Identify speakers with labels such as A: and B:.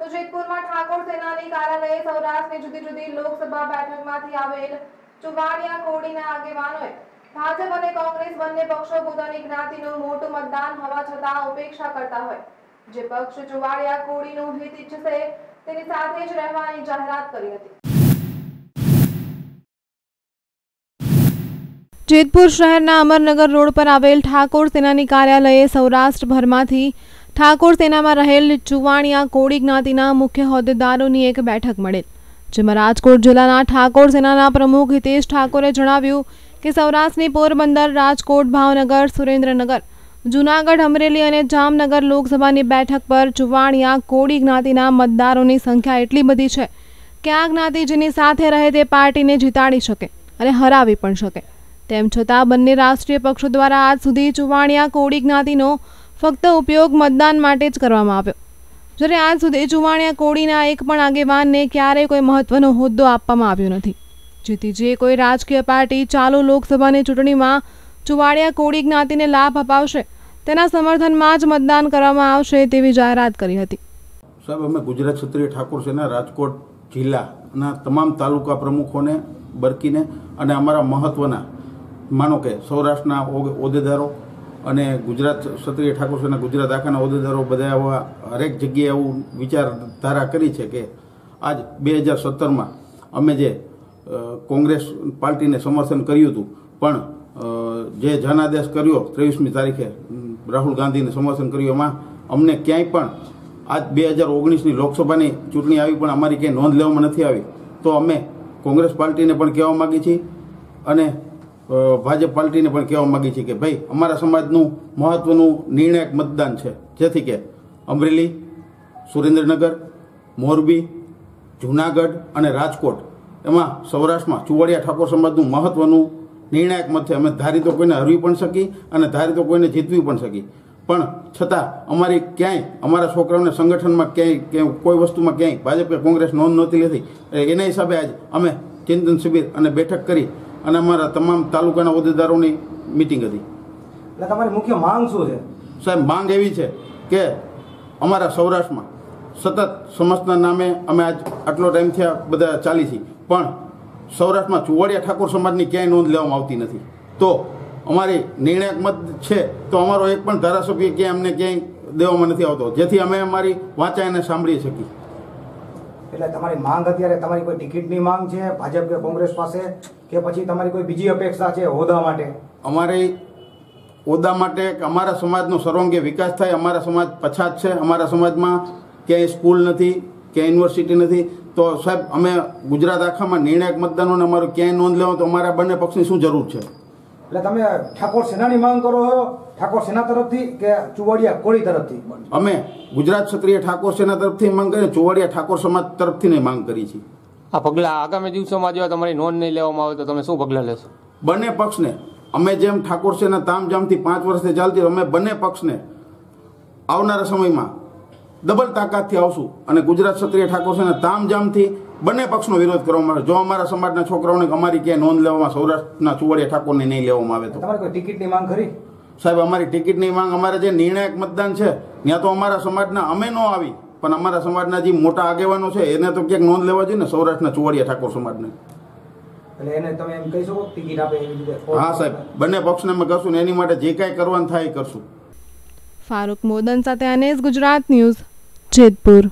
A: તો જેતપુરમાં ઠાકોર સેનાની કાર્યાલયે સૌરાષ્ટ્રની જુદી જુદી લોકસભા બેઠકમાંથી આવેલ ચુવાડિયા કોડીના આગેવાનોએ ભાજપ અને કોંગ્રેસ બંને પક્ષો પોતાની જ્ઞાતિનું મોટું મતદાન હોવા છતાં ઉપેક્ષા કરતા હોય. જે પક્ષ ચુવાડિયા કોડીનું હિત ઈચ્છશે, તેની સાથે જ રહેવાની જાહેરાત કરી હતી.
B: જેતપુર શહેરના અમરનગર રોડ પર આવેલ ઠાકોર સેનાની કાર્યાલયે સૌરાષ્ટ્રભરમાંથી ઠાકોર સેનામાં રહેલ ચુવાણિયા કોળી જ્ઞાતિના મુખ્ય હોદ્દેદારોની એક બેઠક મળેલ જેમાં રાજકોટ જિલ્લાના ઠાકોર સેનાના પ્રમુખ હિતેશ ઠાકોરે જણાવ્યું કે સૌરાષ્ટ્રની પોરબંદર, રાજકોટ, ભાવનગર, સુરેન્દ્રનગર, જૂનાગઢ, અમરેલી અને જામનગર લોકસભાની બેઠક પર ચુવાણિયા કોળી જ્ઞાતિના મતદારોની સંખ્યા એટલી બધી છે કે આ જ્ઞાતિ જેની સાથે રહે તે પાર્ટીને જીતાડી શકે અને હરાવી પણ શકે. તેમ છતાં બંને રાષ્ટ્રીય પક્ષો દ્વારા આજ સુધી ચુવાણિયા કોળી જ્ઞાતિનો ફક્ત ઉપયોગ મતદાન માટે જ કરવામાં આવ્યો. જ્યારે આજ સુધી ચુવાણિયા કોળીના એક પણ આગેવાનને ક્યારેય કોઈ મહત્વનો હોદ્દો આપવામાં આવ્યો નથી. જેથી જે કોઈ રાજકીય પાર્ટી ચાલુ લોકસભાની ચૂંટણીમાં ચુવાડિયા કોળી જ્ઞાતિને લાભ અપાવશે, તેના સમર્થનમાં જ મતદાન કરવામાં આવશે તેવી જાહેરાત કરી હતી.
C: સાહેબ, અમે ગુજરાત ક્ષત્રિય ઠાકોર સેના, રાજકોટ જિલ્લાના તમામ તાલુકા પ્રમુખોને, બરકીને અને અમારા મહત્વના, માનો કે સૌરાષ્ટ્રના હોદ્દેદારો અને ગુજરાત ક્ષત્રિય ઠાકોર સેના, ગુજરાત આખાના હોદ્દેદારો બધા એવા હરેક જગ્યાએ એવું વિચારધારા કરી છે કે આજ બે હજાર સત્તરમાં અમે જે કોંગ્રેસ પાર્ટીને સમર્થન કર્યું હતું, પણ જે જનાદેશ કર્યો ત્રેવીસમી તારીખે રાહુલ ગાંધીને સમર્થન કર્યું, એમાં અમને ક્યાંય પણ આજ બે હજાર ઓગણીસની લોકસભાની ચૂંટણી આવી, પણ અમારી ક્યાંય નોંધ લેવામાં નથી આવી, તો અમે કોંગ્રેસ પાર્ટીને પણ કહેવા માગીએ છીએ અને ભાજપ પાર્ટીને પણ કહેવા માગી છે કે ભાઈ, અમારા સમાજનું મહત્વનું નિર્ણાયક મતદાન છે. જેથી કે અમરેલી, સુરેન્દ્રનગર, મોરબી, જૂનાગઢ અને રાજકોટ, એમાં સૌરાષ્ટ્રમાં ચુવાડિયા ઠાકોર સમાજનું મહત્વનું નિર્ણાયક મત છે. અમે ધારી તો કોઈને હરવી પણ શકી અને ધારી તો કોઈને જીતવી પણ શકી. પણ છતાં અમારી ક્યાંય, અમારા છોકરાઓને સંગઠનમાં ક્યાંય કોઈ વસ્તુમાં ક્યાંય ભાજપ કે કોંગ્રેસ નોંધ નહોતી લીધી. એના હિસાબે આજ અમે ચિંતન શિબિર અને બેઠક કરી અને અમારા તમામ તાલુકાના હોદ્દેદારોની મિટિંગ હતી.
D: એટલે તમારી મુખ્ય માંગ શું છે?
C: સાહેબ માંગ એવી છે કે અમારા સૌરાષ્ટ્રમાં સતત સમાજના નામે અમે આજ આટલો ટાઈમ થયા બધા ચાલી છીએ. પણ સૌરાષ્ટ્રમાં ચુવાડિયા ઠાકોર સમાજની ક્યાંય નોંધ લેવામાં આવતી નથી. તો અમારી નિર્ણાયક મત છે તો અમારો એક પણ ધારાસભ્ય ક્યાંય અમને ક્યાંય દેવામાં નથી આવતો. જેથી અમે અમારી વાંચાઈને સાંભળી શકીએ.
D: એટલે તમારી માંગ અત્યારે તમારી કોઈ ટિકિટની માંગ છે? ભાજપ કે કોંગ્રેસ પાસે? કે પછી તમારી કોઈ બીજી અપેક્ષા છે હોદ્દા માટે?
C: અમારી હોદ્દા માટે અમારા સમાજનો સર્વાંગી વિકાસ થાય અમારા સમાજ પછાત છે અમારા સમાજમાં ક્યાંય સ્કૂલ નથી ક્યાંય યુનિવર્સિટી નથી તો સાહેબ અમે ગુજરાત આખામાં નિર્ણાયક મતદાનોને અમારું ક્યાંય નોંધ લેવો તો અમારા બંને પક્ષની શું જરૂર છે?
D: એટલે તમે ઠાકોર સેનાની માંગ કરો છો ઠાકોર સેના તરફથી કે ચુવાડિયા કોળી તરફથી?
C: અમે ગુજરાત ક્ષત્રિય ઠાકોર સેના તરફથી માંગ કરી ચુવાડિયા ઠાકોર સમાજ તરફથી માંગ કરી છે.
E: આ પગલાં આગામી દિવસોમાં જો તમારી નોંધ નહીં લેવામાં આવે તો તમે શું પગલાં લેશો?
C: બંને પક્ષને. અમે જેમ ઠાકોર સેના તામજામથી પાંચ વર્ષથી ચાલતી અમે બંને પક્ષને આવનારા સમયમાં ડબલ તાકાતથી આવશું. અને ગુજરાત ક્ષત્રિય ઠાકોર સેના તામજામથી બંને પક્ષનો વિરોધ કરવામાં આવે. જો અમારા સમાજના છોકરાઓને અમારી ક્યાંય નોંધ લેવામાં સૌરાષ્ટ્રના ચુવાડિયા ઠાકોરને નહીં લેવામાં આવે તો.
D: તમારી કોઈ ટિકિટની માંગ ખરી?
C: સાહેબ અમારી ટિકિટની માંગ અમારે જે નિર્ણાયક મતદાન છે ત્યાં તો અમારા સમાજના અમે ન આવી. પણ અમારા સમાજના જે મોટા આગેવાનો છે એને તો ક્યાંક નોંધ લેવા જોઈએ ને? સૌરાષ્ટ્રના ચુવાડિયા ઠાકોર સમાજને.
D: એટલે તમે એમ કહી શકો ટિકિટ આપે એવી રીતે?
C: હા સાહેબ. બંને પક્ષને અમે કરશું ને એની માટે જે કાંઈ કરવાનું થાય એ કરશું.
B: ફારૂક મોદન સાથે અનેસ ગુજરાત ન્યૂઝ જેતપુર.